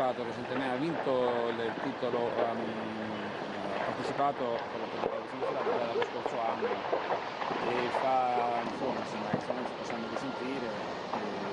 partecipato recentemente, ha vinto il titolo, um, ha partecipato con la scorso anno e fa, insomma, insomma, che stiamo facendo risentire. E...